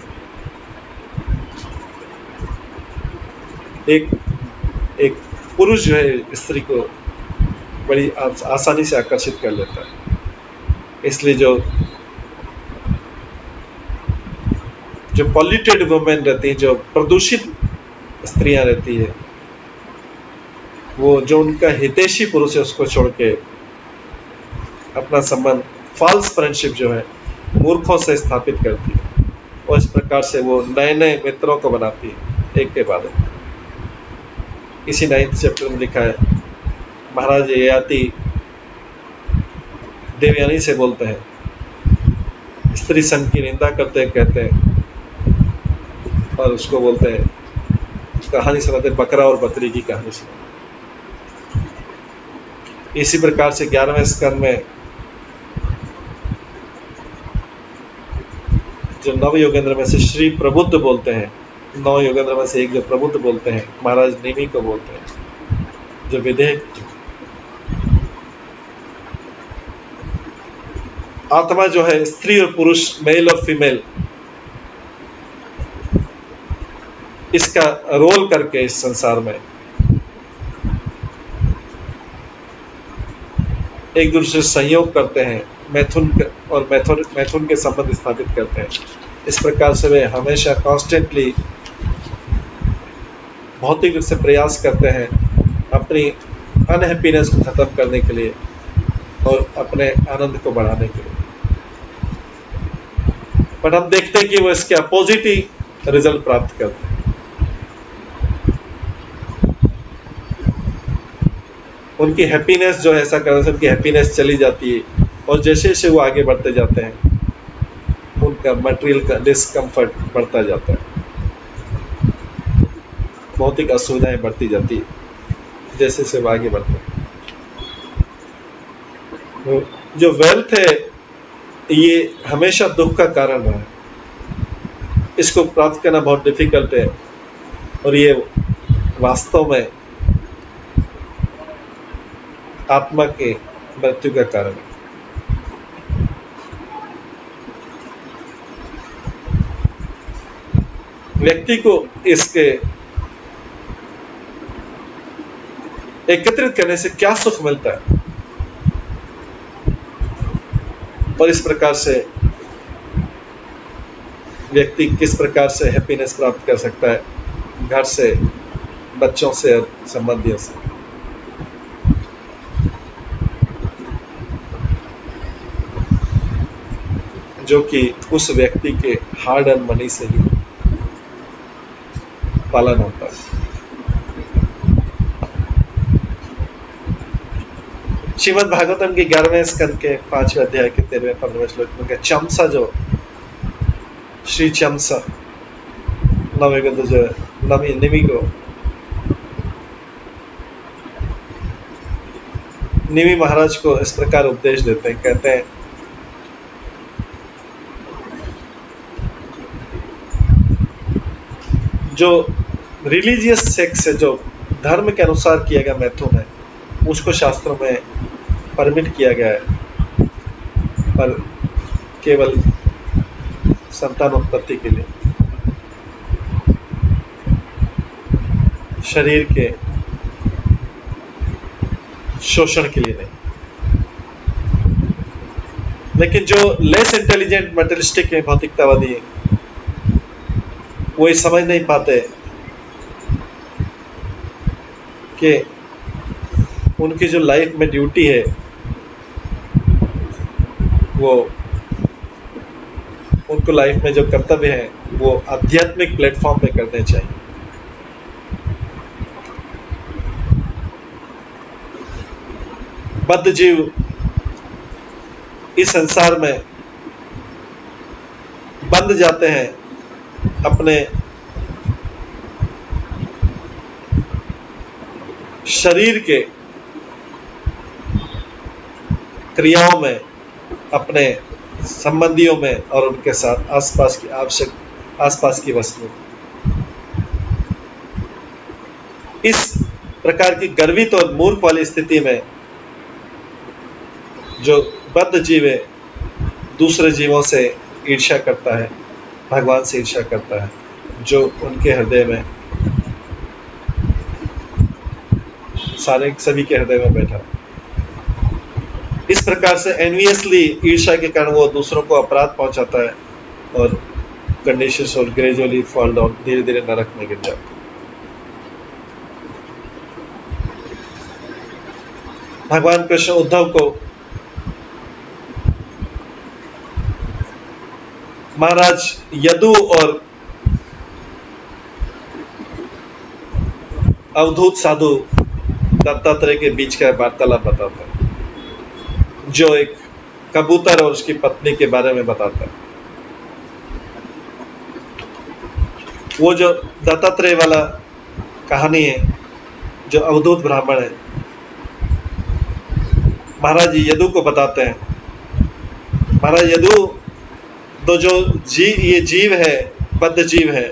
एक एक पुरुष जो है, स्त्री को बड़ी आसानी से आकर्षित कर लेता है। इसलिए जो जो पॉल्यूटेड वुमेन रहती है, जो प्रदूषित स्त्रियाँ रहती है, वो जो उनका हितेशी पुरुष है, उसको छोड़ के अपना संबंध फॉल्स फ्रेंडशिप जो है, मूर्खों से स्थापित करती है। और इस प्रकार से वो नए नए मित्रों को बनाती है, एक के बाद इसी नाइन्थ चैप्टर में लिखा है, महाराज ययाति देवयानी से बोलते हैं, स्त्री संघ की निंदा करते हैं, कहते हैं, और उसको बोलते हैं, कहानी सुनाते बकरा और बकरी की कहानी सुनाते इसी प्रकार से ग्यारहवें स्कंद में जो नव योगेंद्र में से श्री प्रबुद्ध बोलते हैं नौ योगेंद्र में से एक जो प्रबुद्ध बोलते हैं, महाराज नेमी को बोलते हैं, जो विधेयक आत्मा जो है स्त्री और पुरुष मेल और फीमेल इसका रोल करके इस संसार में। एक दूसरे से सहयोग करते हैं। मैथुन और मैथुन मैथुन के संबंध स्थापित करते हैं। इस प्रकार से वे हमेशा कॉन्स्टेंटली भौतिक रूप से प्रयास करते हैं अपनी अनहैप्पीनेस को खत्म करने के लिए और अपने आनंद को बढ़ाने के लिए। पर हम देखते हैं कि वो इसके अपोजिट ही रिज़ल्ट प्राप्त करते हैं। उनकी हैप्पीनेस जो ऐसा करने से उनकी हैप्पीनेस चली जाती है। और जैसे जैसे वो आगे बढ़ते जाते हैं, उनका मटेरियल का डिस्कम्फर्ट बढ़ता जाता है। भौतिक असुविधाएँ बढ़ती जाती है, जैसे जैसे वो आगे बढ़ते हैं। तो जो वेल्थ है, ये हमेशा दुख का कारण रहा है। इसको प्राप्त करना बहुत डिफ़िकल्ट है, और ये वास्तव में आत्मा के मृत्यु का कारण है। व्यक्ति को इसके एकत्रित करने से क्या सुख मिलता है? और इस प्रकार से व्यक्ति किस प्रकार से हैप्पीनेस प्राप्त कर सकता है? घर से, बच्चों से और संबंधियों से। जो कि उस व्यक्ति के हार्ड एंड मनी से ही पालन होता है। श्रीमद भागवतम के ग्यारहवें स्कंद के पाँचवें अध्याय के तेरहवें, पंद्रहवें श्लोक में चमसा जो, श्री चमसा नवे जो नवी निमी को। निमी महाराज को इस प्रकार उपदेश देते हैं, कहते हैं, जो रिलीजियस सेक्स है जो धर्म के अनुसार किया गया मैथुन में, उसको शास्त्रों में परमिट किया गया है। पर केवल संतान उत्पत्ति के लिए। शरीर के शोषण के लिए नहीं। लेकिन जो लेस इंटेलिजेंट मेटलिस्टिक है भौतिकतावादी वो ये समझ नहीं पाते कि उनकी जो लाइफ में ड्यूटी है, वो उनको लाइफ में जो कर्तव्य है, वो आध्यात्मिक प्लेटफॉर्म पे करने चाहिए। बद्ध जीव इस संसार में बंद जाते हैं अपने शरीर के क्रियाओं में, अपने संबंधियों में और उनके साथ आसपास की आवश्यक, आसपास की वस्तुओं इस प्रकार की गर्वित और मूर्ख वाली स्थिति में जो बद्ध जीव है दूसरे जीवों से ईर्ष्या करता है, भगवान से ईर्ष्या करता है, जो उनके हृदय में सारे सभी के हृदय में बैठा। इस प्रकार से एनवियसली ईर्षा के कारण वो दूसरों को अपराध पहुंचाता है और कंडीशन और ग्रेजुअली फॉल डाउन धीरे धीरे नरक में गिर जाता है। भगवान कृष्ण उद्धव को महाराज यदु और अवधूत साधु दत्तात्रेय के बीच का वार्तालाप बताता है, जो एक कबूतर और उसकी पत्नी के बारे में बताता है। वो जो दत्तात्रेय वाला कहानी है, जो अवधूत ब्राह्मण है, महाराज यदु को बताते हैं। महाराज यदु तो जो जी, ये जीव है, बद्ध जीव है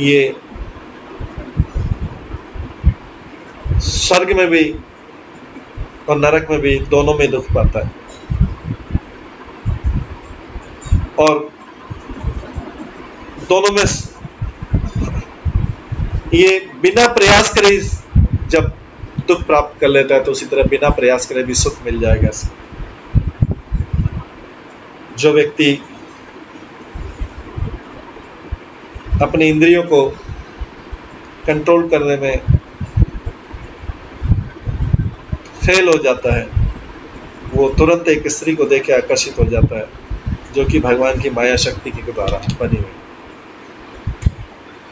ये स्वर्ग में भी और नरक में भी दोनों में दुख पाता है। और दोनों में ये बिना प्रयास करे जब दुख प्राप्त कर लेता है तो उसी तरह बिना प्रयास करे भी सुख मिल जाएगा। जो व्यक्ति अपनी इंद्रियों को कंट्रोल करने में फेल हो जाता है। वो तुरंत एक स्त्री को देख के आकर्षित हो जाता है, जो कि भगवान की माया शक्ति के द्वारा बनी हुई।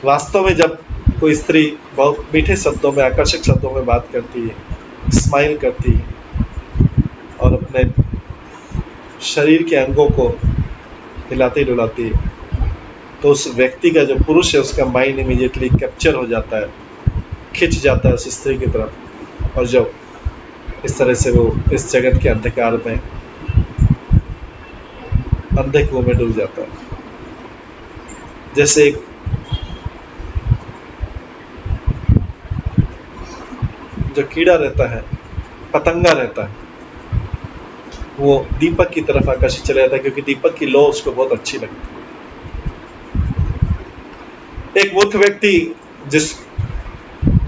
वास्तव में जब कोई स्त्री बहुत मीठे शब्दों में, आकर्षक शब्दों में बात करती है स्माइल करती है, और अपने शरीर के अंगों को हिलाती डुलाती है तो उस व्यक्ति का जो पुरुष है, उसका माइंड इमीडिएटली कैप्चर हो जाता है, खिंच जाता है उस स्त्री की तरफ़। और जब इस तरह से वो इस जगत के अंधकार में अंधे कुएँ में डूब जाता है। जैसे एक जो कीड़ा रहता है, पतंगा रहता है, वो दीपक की तरफ़ आकर्षित चला जाता है, क्योंकि दीपक की लो उसको बहुत अच्छी लगती है। एक मूर्ख व्यक्ति जिस,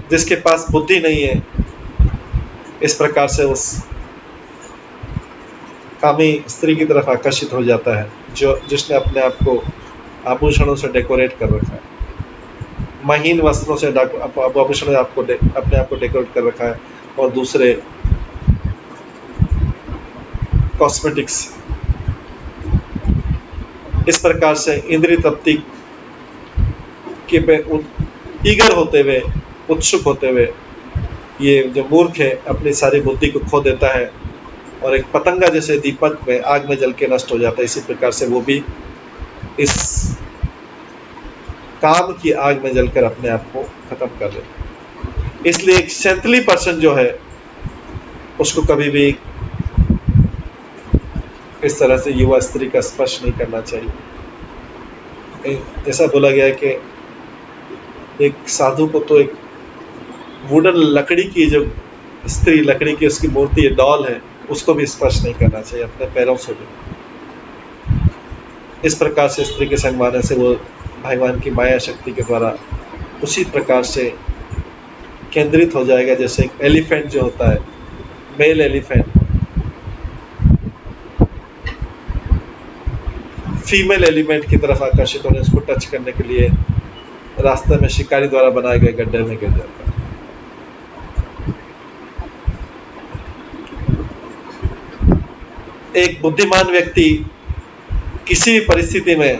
जिसके पास बुद्धि नहीं है, इस प्रकार से उस कामी स्त्री की तरफ़ आकर्षित हो जाता है, जो, जिसने अपने आप को आभूषणों से डेकोरेट कर रखा है। महीन वस्त्रों से आभूषणों आपको अपने आप को डेकोरेट कर रखा है, और दूसरे कॉस्मेटिक्स इस प्रकार से इंद्रिय तप्ति के पे ईगर होते हुए, उत्सुक होते हुए, ये जो मूर्ख है, अपनी सारी बुद्धि को खो देता है और एक पतंगा जैसे दीपक में, आग में जल के नष्ट हो जाता है। इसी प्रकार से वो भी इस काम की आग में जलकर अपने आप को खत्म कर लेता इसलिए एक सेंतली पर्सन जो है, उसको कभी भी इस तरह से युवा स्त्री का स्पर्श नहीं करना चाहिए। ऐसा बोला गया कि एक साधु को तो एक वुडन लकड़ी की जो स्त्री लकड़ी की उसकी मूर्ति डॉल है, उसको भी स्पर्श नहीं करना चाहिए, अपने पैरों से भी। इस प्रकार से स्त्री के संग से वो भगवान की माया शक्ति के द्वारा उसी प्रकार से केंद्रित हो जाएगा, जैसे एक एलिफेंट जो होता है मेल एलिफेंट फीमेल एलिमेंट की तरफ़ आकर्षित होने, उसको टच करने के लिए रास्ते में शिकारी द्वारा बनाए गए गड्ढे में गिर जाता है। एक बुद्धिमान व्यक्ति किसी भी परिस्थिति में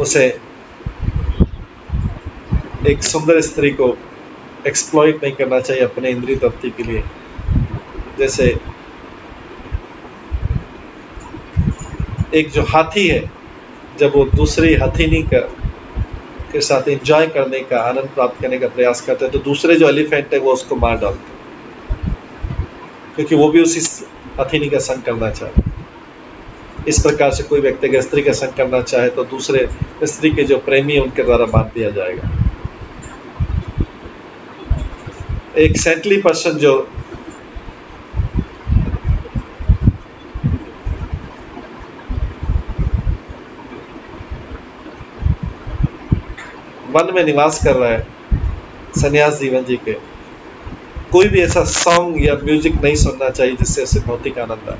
उसे एक सुंदर स्त्री को एक्सप्लॉइट नहीं करना चाहिए अपने इंद्रिय तृप्ति के लिए। जैसे एक जो हाथी है, जब वो दूसरी हाथी नहीं कर के साथ एंजॉय करने का, आनंद प्राप्त करने का प्रयास करते हैं तो दूसरे जो एलिफेंट है, वो उसको मार डालते क्योंकि वो भी उसी अथिनी का संग करना चाहे इस प्रकार से कोई व्यक्ति अगर स्त्री का संग करना चाहे तो दूसरे स्त्री के जो प्रेमी है, उनके द्वारा बाँध दिया जाएगा। एक सेंटली पर्सन जो वन में निवास कर रहा है सन्यास जीवन जी के। कोई भी ऐसा सॉन्ग या म्यूज़िक नहीं सुनना चाहिए जिससे उसे भौतिक आनंद आए।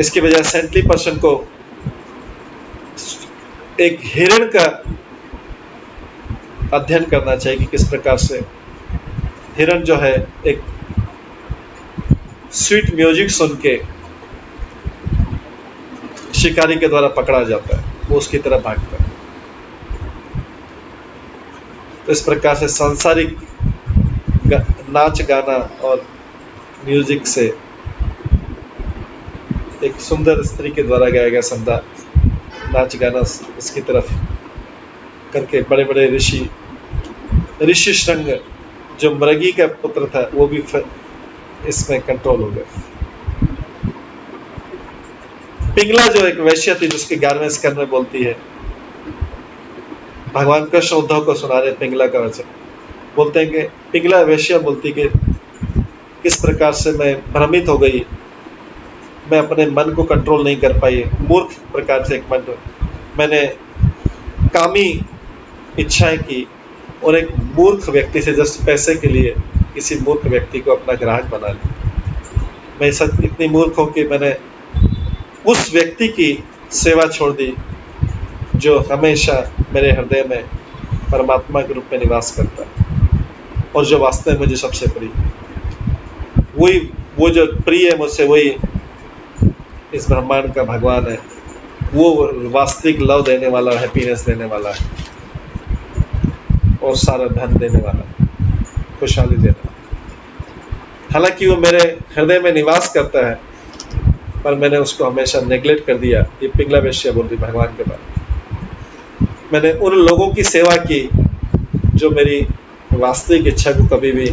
इसके बजाय सेंटली पर्सन को एक हिरण का अध्ययन करना चाहिए कि किस प्रकार से हिरण जो है एक स्वीट म्यूज़िक सुन के शिकारी के द्वारा पकड़ा जाता है। वो उसकी तरफ़ भागता है। तो इस प्रकार से सांसारिक नाच गाना और म्यूज़िक से एक सुंदर स्त्री के द्वारा गाया गया संदा, नाच गाना उसकी तरफ़ करके बड़े बड़े ऋषि ऋषि श्रृंग, जो मृगी का पुत्र था, वो भी इसमें कंट्रोल हो गया पिंगला जो एक वैश्य थी जिसके ग्यारहवें स्कंद में बोलती है। भगवान कृष्ण उद्धव को सुना रहे पिंगला का वचन बोलते हैं कि पिंगला वैश्य बोलती कि, किस प्रकार से मैं भ्रमित हो गई? मैं अपने मन को कंट्रोल नहीं कर पाई। मूर्ख प्रकार से एक मन मैंने कामी इच्छाएँ की और एक मूर्ख व्यक्ति से जस्ट पैसे के लिए किसी मूर्ख व्यक्ति को अपना ग्राहक बना लिया। मैं सच इतनी मूर्ख हूँ कि मैंने उस व्यक्ति की सेवा छोड़ दी, जो हमेशा मेरे हृदय में परमात्मा के रूप में निवास करता है और जो वास्तव में मुझे सबसे प्रिय वही, वो जो प्रिय है मुझसे, वही इस ब्रह्मांड का भगवान है। वो वास्तविक लव देने वाला हैप्पीनेस देने वाला है। और सारा धन देने वाला खुशहाली देने वाला हालाँकि वो मेरे हृदय में निवास करता है पर मैंने उसको हमेशा नेग्लेक्ट कर दिया, ये पिंगला वेश्या बोलती भगवान के बारे मैंने उन लोगों की सेवा की जो मेरी वास्तविक इच्छा को कभी भी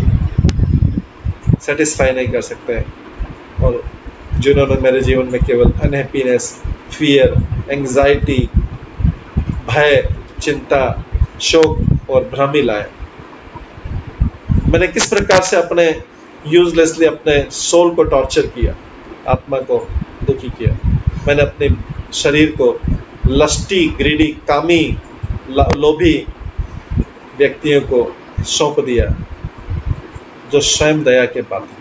सेटिस्फाई नहीं कर सकते और जिन्होंने मेरे जीवन में केवल अनहैप्पीनेस फियर एंजाइटी भय, चिंता, शोक और भ्रम ही लाए। मैंने किस प्रकार से अपने यूजलेसली अपने सोल को टॉर्चर किया? आत्मा को दुखी किया। मैंने अपने शरीर को लस्टी, ग्रीडी, कामी लोभी व्यक्तियों को सौंप दिया, जो स्वयं दया के पात्र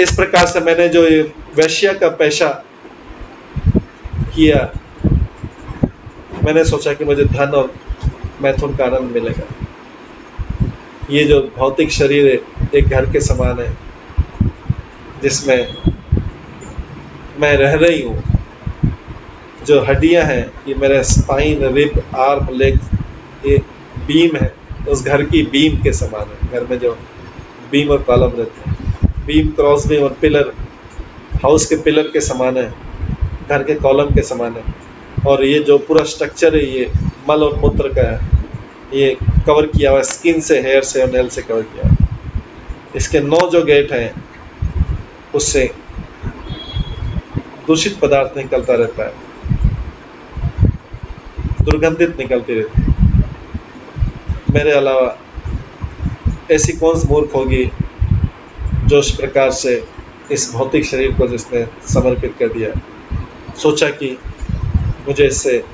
इस प्रकार से मैंने जो वैश्य का पैसा किया, मैंने सोचा कि मुझे धन और मैथुन का आनंद मिलेगा। ये जो भौतिक शरीर है, एक घर के समान है जिसमें मैं रह रही हूँ, जो हड्डियाँ हैं, ये मेरे स्पाइन रिब आर्म लेग ये बीम है, उस घर की बीम के समान है। घर में जो बीम और कॉलम रहते हैं बीम क्रॉस बीम और पिलर हाउस के पिलर के समान है, घर के कॉलम के समान है। और ये जो पूरा स्ट्रक्चर है, ये मल और मूत्र का है, ये कवर किया हुआ है स्किन से हेयर से और नेल से कवर किया हुआ है। इसके नौ जो गेट हैं उससे दूषित पदार्थ निकलता रहता है। दुर्गंधित निकलती रहती है। मेरे अलावा ऐसी कौन सी मूर्ख होगी जो इस प्रकार से इस भौतिक शरीर को जिसने समर्पित कर दिया? सोचा कि मुझे इससे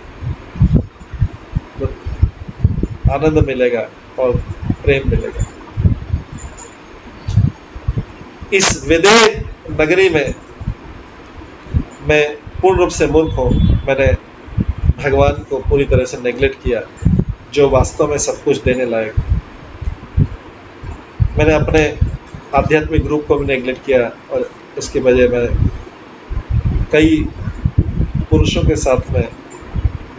आनंद मिलेगा और प्रेम मिलेगा। इस विदेह नगरी में मैं पूर्ण रूप से मूर्ख हूँ। मैंने भगवान को पूरी तरह से नेग्लेक्ट किया, जो वास्तव में सब कुछ देने लायक मैंने अपने आध्यात्मिक ग्रुप को भी नेग्लेक्ट किया और इसके वजह में कई पुरुषों के साथ में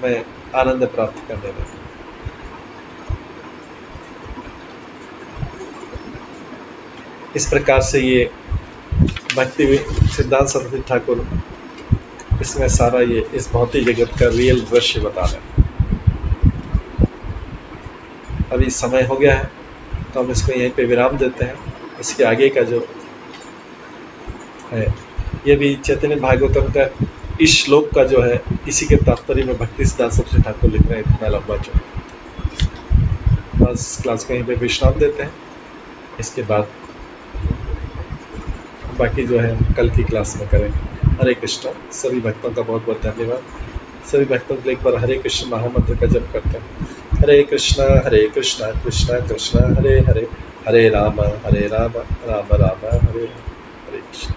मैं आनंद प्राप्त करने लगा। इस प्रकार से ये भक्ति सिद्धांत सरस्वती ठाकुर इसमें सारा ये इस भौतिक जगत का रियल दृश्य बता रहे अभी समय हो गया है तो हम इसको यहीं पे विराम देते हैं। इसके आगे का जो है, ये भी चैतन्य भागवतम का इस श्लोक का जो है, इसी के तात्पर्य में भक्ति सिद्धांत सबसे ठाकुर लिख रहे हैं इतना लंबा जो बस क्लास को यहीं पे विश्राम देते हैं। इसके बाद बाकी जो है, कल की क्लास में करेंगे। हरे कृष्ण, सभी भक्तों का बहुत बहुत धन्यवाद। सभी भक्तों के लिए एक बार हरे कृष्ण महामंत्र का जप करते हैं। हरे कृष्ण हरे कृष्ण कृष्ण कृष्ण, हरे हरे हरे राम हरे राम राम राम, हरे हरे कृष्ण।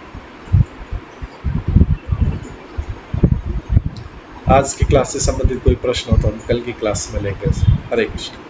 आज की क्लास से संबंधित कोई प्रश्न हो तो हम कल की क्लास में लेंगे हरे कृष्ण।